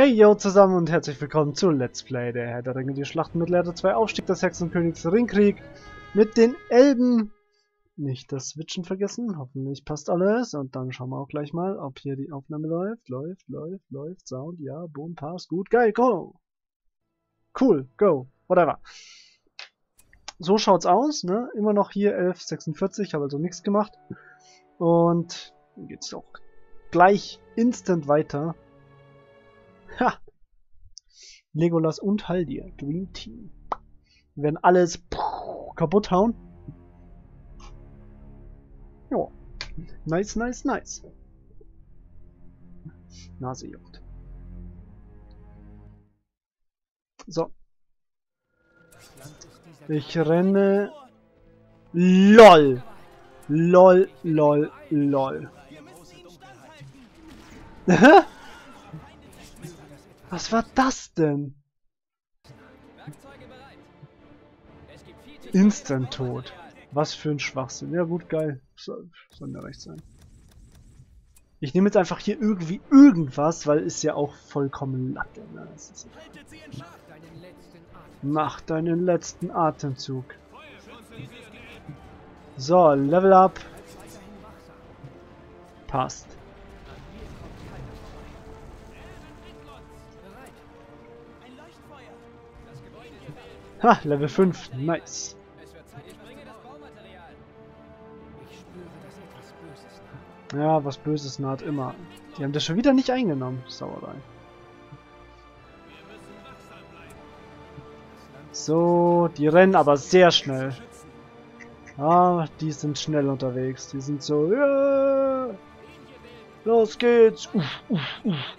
Hey yo zusammen und herzlich willkommen zu Let's Play der Herr der Ringe, die Schlachten mit Leiter 2 Aufstieg des Hexenkönigs Ringkrieg. Mit den Elben. Nicht das Switchen vergessen, hoffentlich passt alles. Und dann schauen wir auch gleich mal, ob hier die Aufnahme läuft, läuft, läuft, läuft, Sound, ja, boom, passt, gut, geil, go! Cool, go, whatever. So schaut's aus, ne, immer noch hier 1146, habe also nichts gemacht. Und geht's auch gleich instant weiter Ha! Legolas und Haldir, Dream Team. Wir werden alles kaputt hauen. Jo. Nice, nice, nice. Nase juckt. So. Ich renne. LOL. LOL, LOL, LOL. Was war das denn? Instant tot. Was für ein Schwachsinn. Ja gut, geil. Soll, soll mir recht sein. Ich nehme jetzt einfach hier irgendwie irgendwas, weil ist ja auch vollkommen Latte. Ne? Mach deinen letzten Atemzug. So, Level Up. Passt. Ha, Level 5. Nice. Ja, was Böses naht immer. Die haben das schon wieder nicht eingenommen. Sauerei. So, die rennen aber sehr schnell. Ah, die sind schnell unterwegs. Die sind so, ja, los geht's. Uff, uff, uff.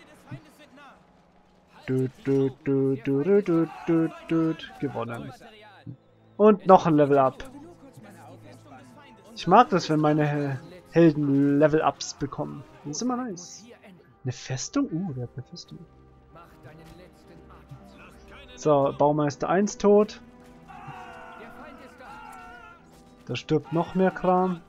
Du, du, du, du, du, du, du, du, gewonnen. Und noch ein Level Up. Ich mag das, wenn meine Helden Level Ups bekommen. Das ist immer nice. Eine Festung? Uh, der hat eine Festung. So, Baumeister 1 tot. Da stirbt noch mehr Kram.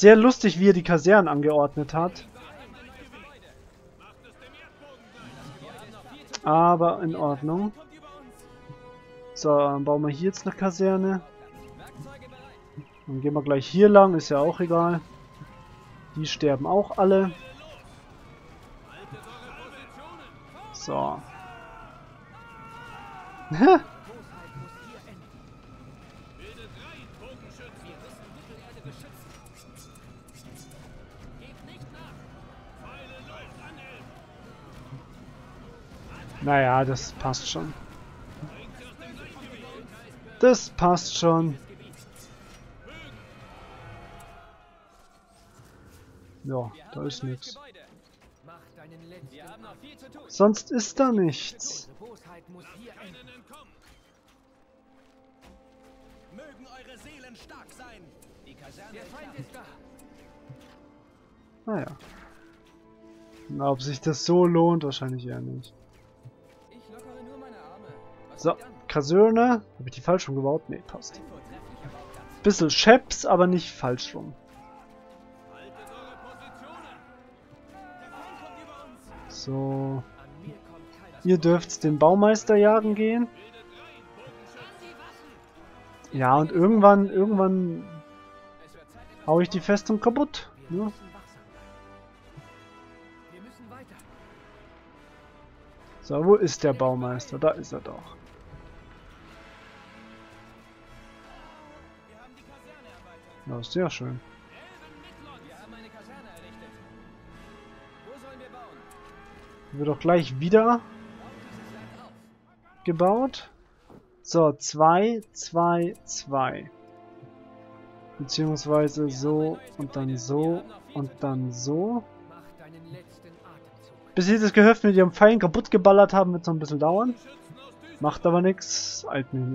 Sehr lustig, wie er die Kasernen angeordnet hat. Aber in Ordnung. So, dann bauen wir hier jetzt eine Kaserne. Dann gehen wir gleich hier lang, ist ja auch egal. Die sterben auch alle. So. Naja, das passt schon. Das passt schon. Ja, da ist nichts. Sonst ist da nichts. Mögen eure Seelen stark sein. Die Kaserne ist da. Naja. Na, ob sich das so lohnt, wahrscheinlich eher nicht. So, Kaserne. Habe ich die falsch umgebaut? Ne, passt. Bisschen Scheps, aber nicht falsch rum. So. Ihr dürft den Baumeister jagen gehen. Ja, und irgendwann, irgendwann hau ich die Festung kaputt. Ne? So, wo ist der Baumeister? Da ist er doch. Ja, sehr schön. Wird doch gleich wieder gebaut. So, 2, 2, 2. Beziehungsweise so und dann so und dann so. Bis sie das Gehöft mit ihrem Pfeilen kaputt geballert haben, wird noch ein bisschen dauern. Macht aber nichts.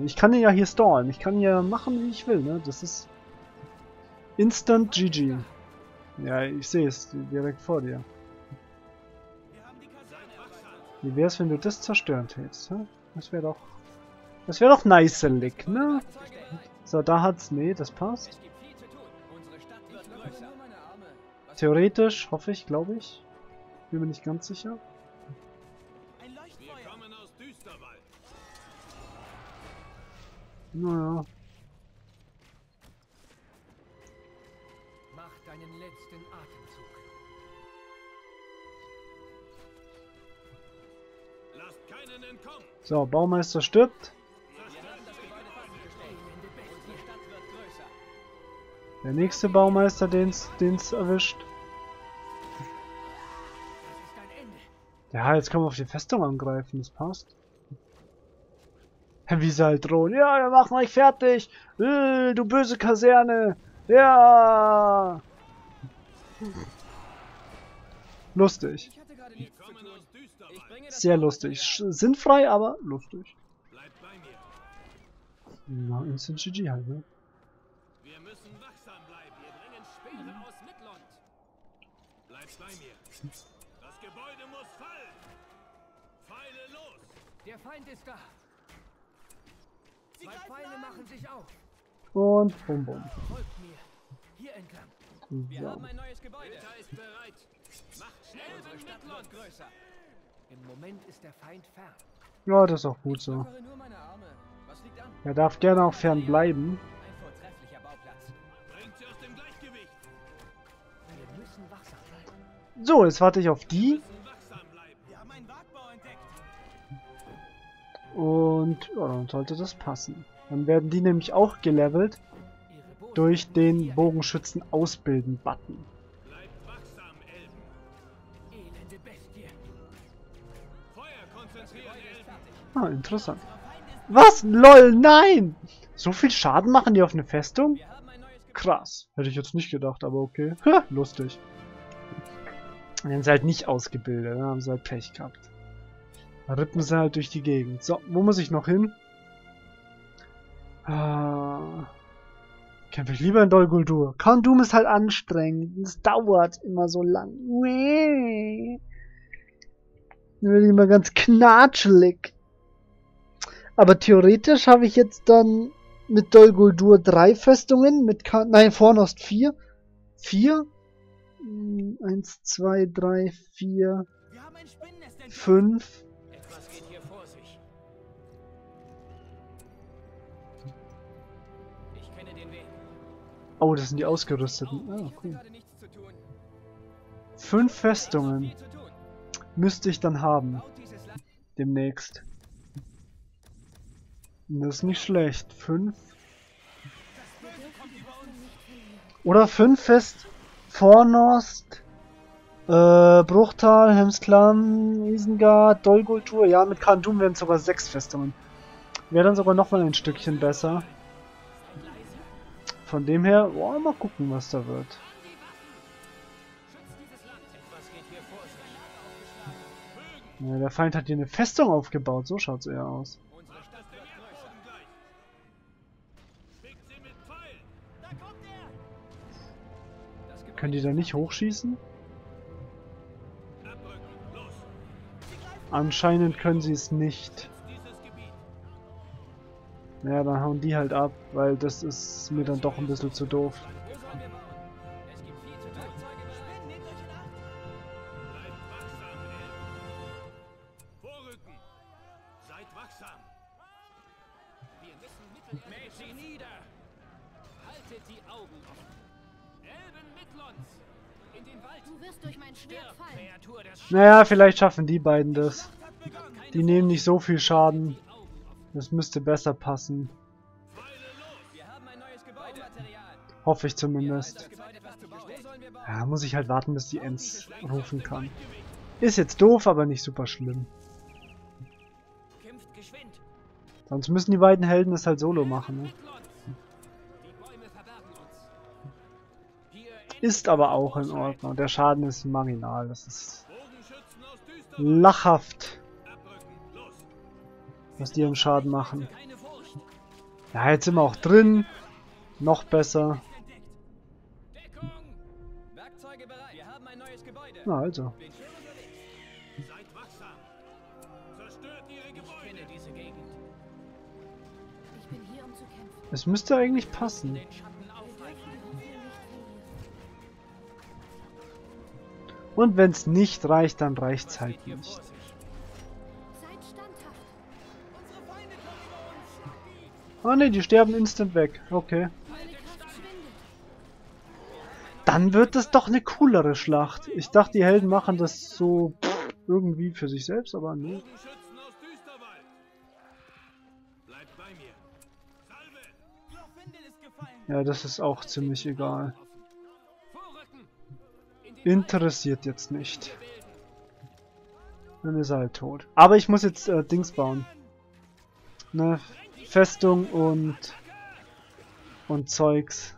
Ich kann ja hier stallen. Ich kann ja machen, wie ich will. Ne? Das ist Instant GG. Ja, ich sehe es direkt vor dir. Wie wär's, wenn du das zerstören tätst? Hä? Das wäre doch... Das wäre doch nice, Lick, ne? So, da hat's... Nee, das passt. Theoretisch, hoffe ich, glaube ich. Bin mir nicht ganz sicher. Naja. So, Baumeister stirbt. Der nächste Baumeister, den's, den's erwischt. Ja, jetzt können wir auf die Festung angreifen, das passt. Wie sie halt drohen. Ja, wir machen euch fertig. Äh, du böse Kaserne. Ja. Lustig. Sehr lustig. Sinnfrei, aber lustig. Bleibt bei mir. Na, Instant GG halt, ne? Wir müssen wachsam bleiben. Wir bringen Speere aus Midland. Bleibt bei mir. Das Gebäude muss fallen. Pfeile los. Der Feind ist da. Zwei Pfeile machen sich auf. Und bum bum. Folgt mir. Hier entlang. Wir Ja. haben ein neues Gebäude. Ritter ist bereit. Macht schnell, Stadt wird größer. Im Moment ist der Feind fern. ja, das ist auch gut so. Er darf gerne auch fern bleiben. So, jetzt warte ich auf die. Und ja, dann sollte das passen. Dann werden die nämlich auch gelevelt durch den. Bogenschützen ausbilden Button. Ah, interessant. Was? LOL, nein! So viel Schaden machen die auf eine Festung? Krass. Hätte ich jetzt nicht gedacht, aber okay. Ha, lustig. Dann sind sie halt nicht ausgebildet, dann haben sie halt Pech gehabt. Rippen sie halt durch die Gegend. So, wo muss ich noch hin? Ah, kämpfe ich lieber in Dol Guldur. Kondum ist halt anstrengend. Es dauert immer so lang. Dann werde ich immer ganz knatschelig. Aber theoretisch habe ich jetzt dann mit Dol Guldur drei Festungen, mit Ka nein, Fornost vier. Vier? Hm, Eins, zwei, drei, vier, fünf. Oh, das sind die ausgerüsteten. Ah, cool. Fünf Festungen müsste ich dann haben. Demnächst. Das ist nicht schlecht. Fünf. Oder fünf Fest. Fornost. Äh, Bruchtal, Hemsklam, Isengard, Dolgultur. Ja, mit Kandum wären es sogar sechs Festungen. Wäre dann sogar noch mal ein Stückchen besser. Von dem her, boah, mal gucken, was da wird. Ja, der Feind hat hier eine Festung aufgebaut, so schaut's eher aus. Können die da nicht hochschießen? Anscheinend können sie es nicht. Dieses Gebiet. Ja, dann hauen die halt ab, weil das ist mir dann doch ein bisschen zu doof. Naja, vielleicht schaffen die beiden das. Die nehmen nicht so viel Schaden. Das müsste besser passen. Hoffe ich Das zumindest. Ja, muss ich halt warten, bis die Ents rufen kann. Ist jetzt doof, aber nicht super schlimm. Sonst müssen die beiden Helden es halt solo machen. Ne? Ist aber auch in Ordnung. Der Schaden ist marginal. Das ist lachhaft, was die im Schaden machen. Ja, jetzt sind wir auch drin. Noch besser. Entdeckt. Deckung! Werkzeuge bereit. Wir haben Und wenn es nicht reicht, dann reicht es halt nicht. Seid standhaft. Unsere Feinde kommen über uns. Ah ne, die sterben instant weg. Okay. Dann wird es doch eine coolere Schlacht. Ich dachte, die Helden machen das so irgendwie für sich selbst, aber ne. Ja, das ist auch ziemlich egal. Interessiert jetzt nicht. Dann ist er halt tot. Aber ich muss jetzt äh, Dings bauen. Ne, Festung und und Zeugs.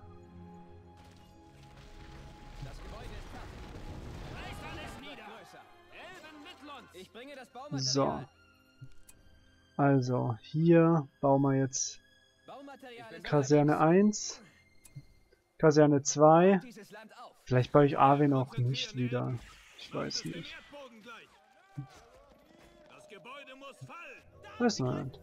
So. Also, hier bauen wir jetzt Kaserne 1. Kaserne 2. Vielleicht baue ich Arwen auch nicht wieder. Ich weiß nicht. Weiß nicht.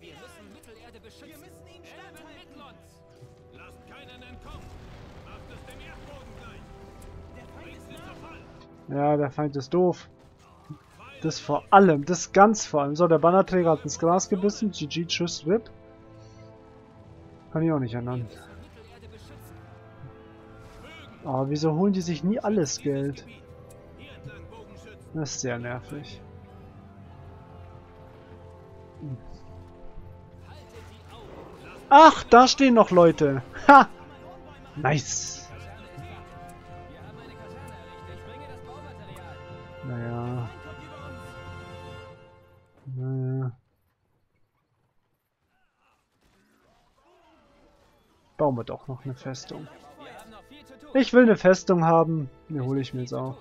Ja, der Feind ist doof. Das vor allem, das ganz vor allem. So, der Bannerträger hat ins Gras gebissen. GG, tschüss, RIP. Kann ich auch nicht ändern. Aber wieso holen die sich nie alles Geld? Das ist sehr nervig. Ach, da stehen noch Leute. Ha! Nice. Naja, naja. Bauen wir doch noch eine Festung. Ich will eine Festung haben. Die hole ich mir jetzt auch.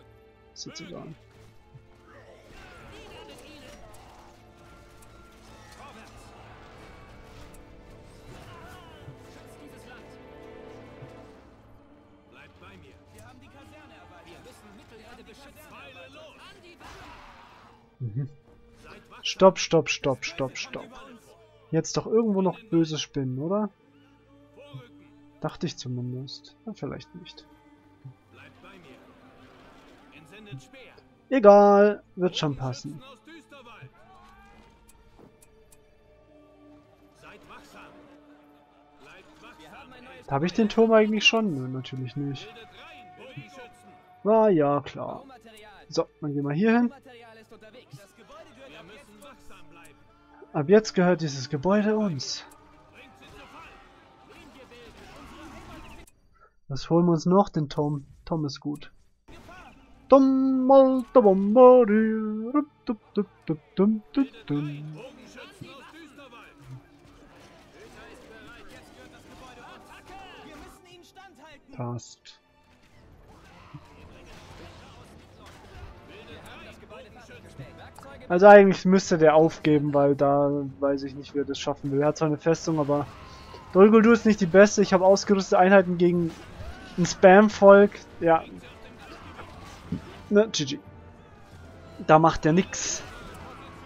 Sozusagen. Vorwärts. Schützt dieses Land. Bleibt bei mir. Wir haben die Kaserne erweitert. Wir müssen Mittelerde beschützen. Pfeile los. An die Waffen. Seid wach. Stopp, stopp, stopp, stopp, stopp. Jetzt doch irgendwo noch böse Spinnen, oder? Dachte ich zumindest. Na, vielleicht nicht. Bleibt bei mir. Entsendet Speer. Egal, wird schon passen. Habe ich den Turm eigentlich schon? Nö, natürlich nicht. War ja klar. So, dann gehen wir hier hin. Ab jetzt gehört dieses Gebäude uns. Was holen wir uns noch? Den Tom. Tom ist gut. Dum, dup, dup, dup, dum, dum. Wir müssen ihn standhalten. Passt. Also eigentlich müsste der aufgeben, weil da weiß ich nicht, wer das schaffen will. Er hat zwar eine Festung, aber Dol Guldur ist nicht die beste. Ich habe ausgerüstete Einheiten gegen ein Spam-Volk. Ja. Ne, GG. Da macht der nix.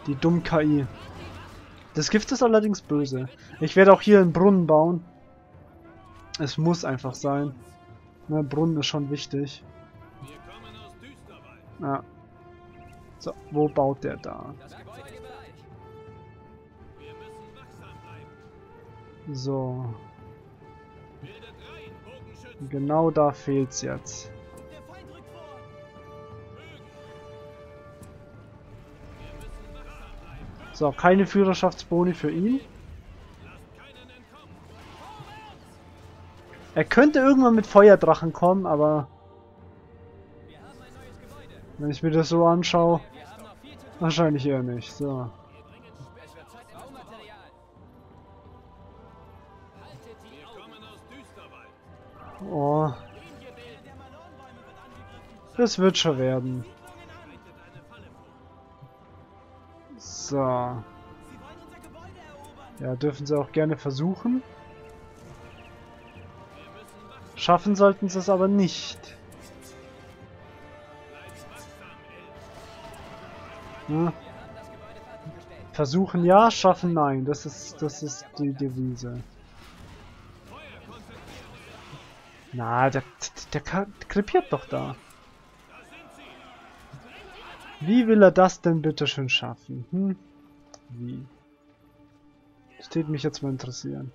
Die dumm KI. Das Gift ist allerdings böse. Ich werde auch hier einen Brunnen bauen. Es muss einfach sein. Ne, Brunnen ist schon wichtig. Ja. So, wo baut der da? Das Genau da jetzt. Müssen wachsam bleiben. So, keine Führerschaftsboni für ihn. Er könnte irgendwann mit Feuerdrachen kommen, aber wenn ich mir das so anschaue, wahrscheinlich eher nicht. So, oh, das wird schon werden. So, ja, dürfen sie auch gerne versuchen. Schaffen sollten sie es aber nicht. Fertiggestellt. Versuchen ja, schaffen nein. Das ist, das ist die Devise. Na, der, der, krepiert doch da. Wie will er das denn bitte schön schaffen? Hm? Wie? Das würde mich jetzt mal interessieren.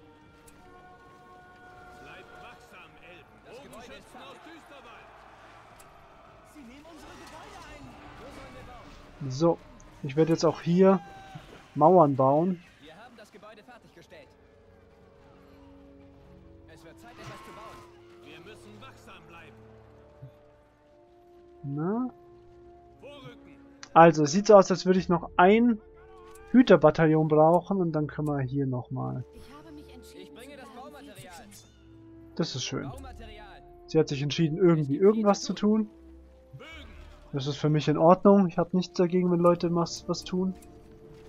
So, ich werde jetzt auch hier Mauern bauen. Vorrücken. Also, sieht so aus, als würde ich noch ein Hüterbataillon brauchen und dann können wir hier nochmal. Das ist schön. Sie hat sich entschieden, irgendwie irgendwas zu tun. Das ist für mich in Ordnung. Ich habe nichts dagegen, wenn Leute was, was tun.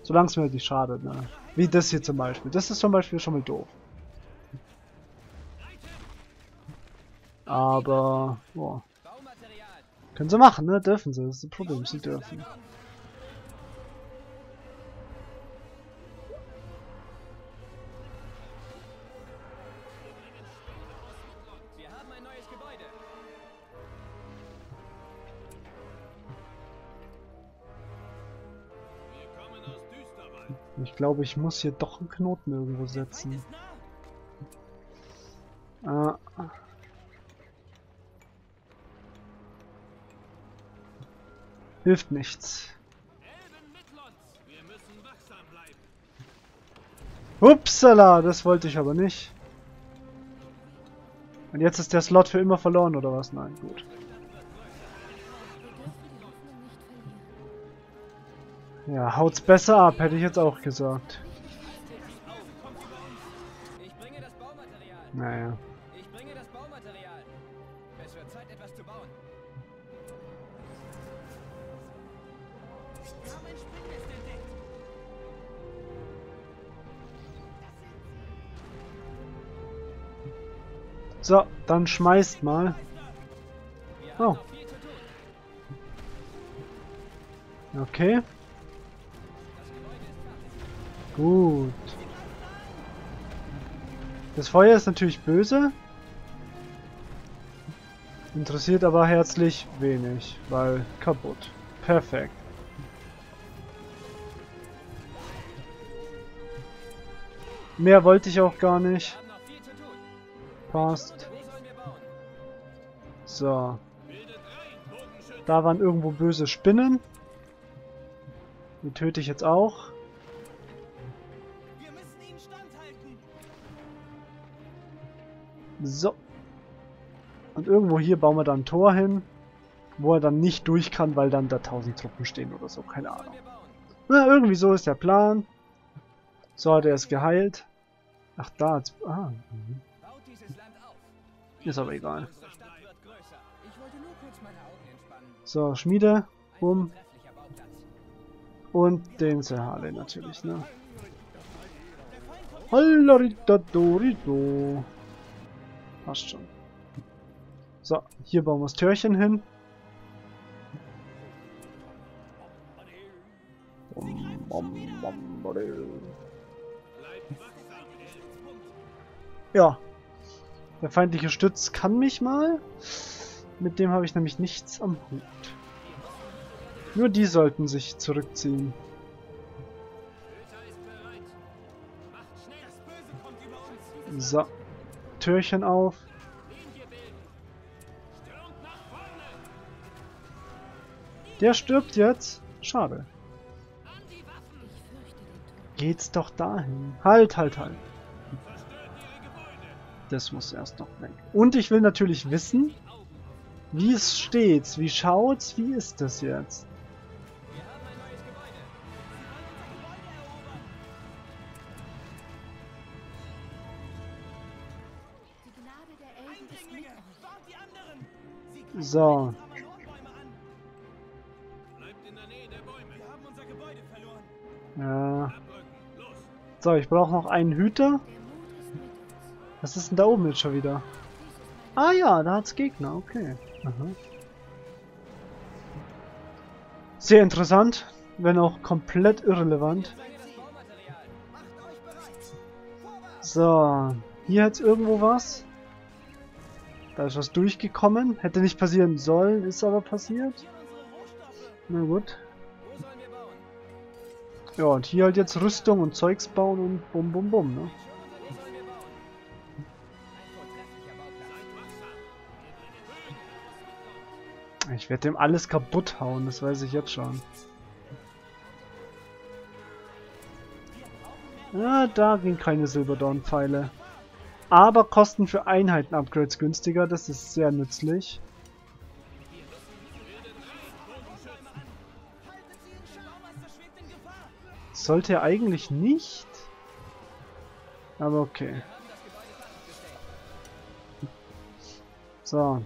Solange es mir nicht schadet, ne? Wie das hier zum Beispiel. Das ist zum Beispiel schon mal doof. Aber, boah. Können sie machen, ne? Dürfen sie. Das ist das Problem. Sie dürfen. Ein. Ich glaube, ich muss hier doch einen Knoten irgendwo setzen. Ah. Hilft nichts. Upsala, das wollte ich aber nicht. Und jetzt ist der Slot für immer verloren, oder was? Nein, gut. Ja, haut's besser ab, hätte ich jetzt auch gesagt. Naja. So, dann schmeißt mal. Oh. Okay, gut. Das Feuer ist natürlich böse. Interessiert aber herzlich wenig, weil kaputt. Perfekt. Mehr wollte ich auch gar nicht. Passt. So. Da waren irgendwo böse Spinnen. Die töte ich jetzt auch. So. Und irgendwo hier bauen wir dann ein Tor hin, wo er dann nicht durch kann, weil dann da tausend Truppen stehen oder so. Keine Ahnung. Na, irgendwie so ist der Plan. So, der ist geheilt. Ach, da. Ah, mhm. Ist aber egal. So, Schmiede. Bauplatz. Und den Sehale natürlich, ne? Hollaritadorido. Passt schon. So, hier bauen wir das Türchen hin. Ja. Der feindliche Stütz kann mich mal. Mit dem habe ich nämlich nichts am Hut. Nur die sollten sich zurückziehen. So. Türchen auf. Der stirbt jetzt. Schade. Geht's doch dahin. Halt, halt, halt. Das muss erst noch weg. Und ich will natürlich wissen, wie es steht. Wie schaut's? Wie ist das jetzt? So. Ja. Los. So, ich brauche noch einen Hüter. Was ist denn da oben jetzt schon wieder? Ah ja, da hat's Gegner. Okay. Aha. Sehr interessant, wenn auch komplett irrelevant. So, hier hat's irgendwo was. Da ist was durchgekommen. Hätte nicht passieren sollen, ist aber passiert. Na gut. Ja, und hier halt jetzt Rüstung und Zeugs bauen und bum bum bum, ne? Ich werde dem alles kaputt hauen, das weiß ich jetzt schon. Ah, da ging keine Silberdorn-Pfeile. Aber kosten für Einheiten-Upgrades günstiger, das ist sehr nützlich. Sollte er eigentlich nicht. Aber okay. So,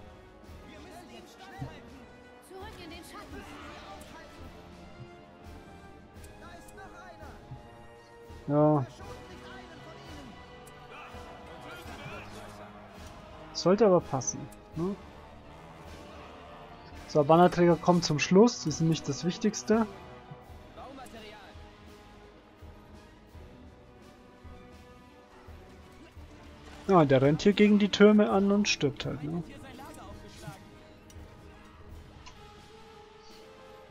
ja. Sollte aber passen. Ne? So, Bannerträger kommen zum Schluss, die sind nicht das Wichtigste. Ja, der rennt hier gegen die Türme an und stirbt halt, ne?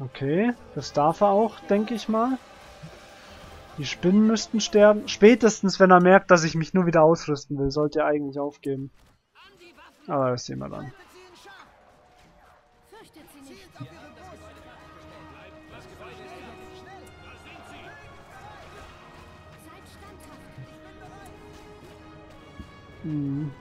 Okay, das darf er auch, denke ich mal. Die Spinnen müssten sterben. Spätestens, wenn er merkt, dass ich mich nur wieder ausrüsten will, sollte er eigentlich aufgeben. Aber das sehen wir dann. Mhm.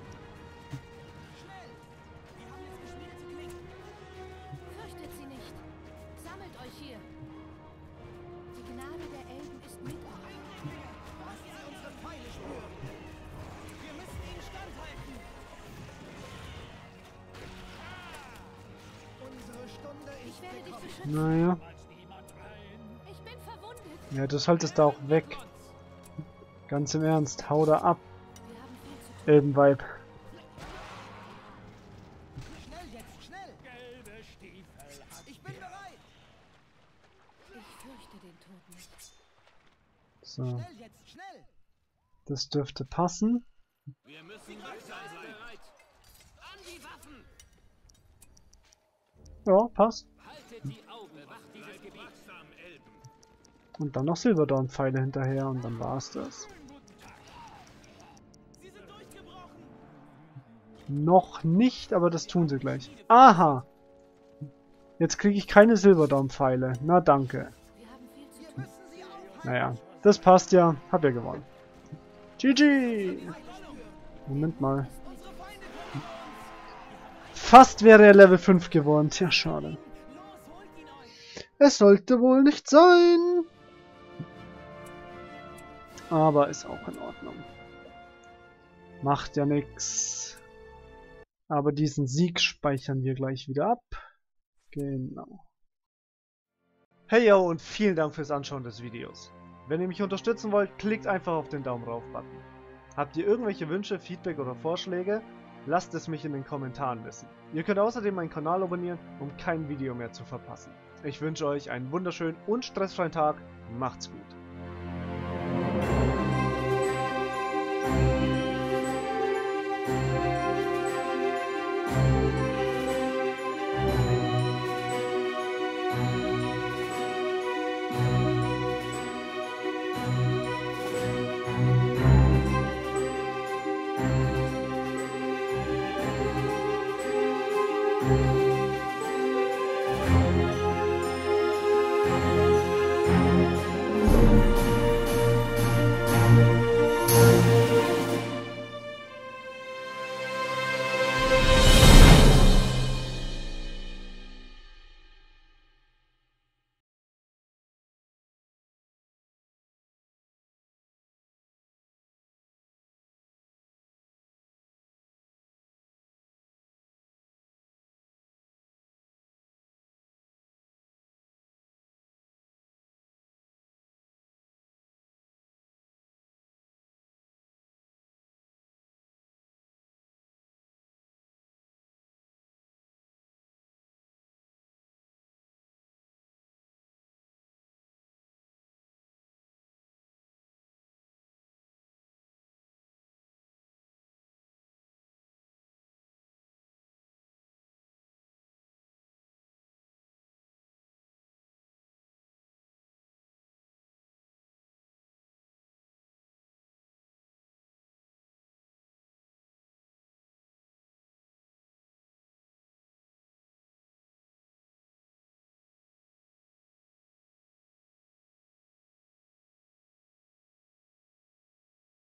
Naja. Ich bin verwundet. Ja, du solltest da auch weg. Ganz im Ernst, hau da ab, Wir haben viel zu tun. Elbenweib. Schnell jetzt, schnell. Gelbe Stiefel. Ich bin bereit. Ich fürchte den Tod nicht. So, Schnell jetzt, schnell. das dürfte passen. Wir müssen wachsam sein. Bereit. An die Waffen. Ja, passt. Und dann noch Silberdorn-Pfeile hinterher und dann war's das. Noch nicht, aber das tun sie gleich. Aha! Jetzt kriege ich keine Silberdorn-Pfeile. Na danke. Naja, das passt ja. Hab ja gewonnen. GG! Moment mal. Fast wäre er Level 5 geworden. Tja, schade. Es sollte wohl nicht sein. Aber ist auch in Ordnung. Macht ja nix. Aber diesen Sieg speichern wir gleich wieder ab. Genau. Hey yo und vielen Dank fürs Anschauen des Videos. Wenn ihr mich unterstützen wollt, klickt einfach auf den Daumen rauf Button. Habt ihr irgendwelche Wünsche, Feedback oder Vorschläge? Lasst es mich in den Kommentaren wissen. Ihr könnt außerdem meinen Kanal abonnieren, um kein Video mehr zu verpassen. Ich wünsche euch einen wunderschönen und stressfreien Tag. Macht's gut.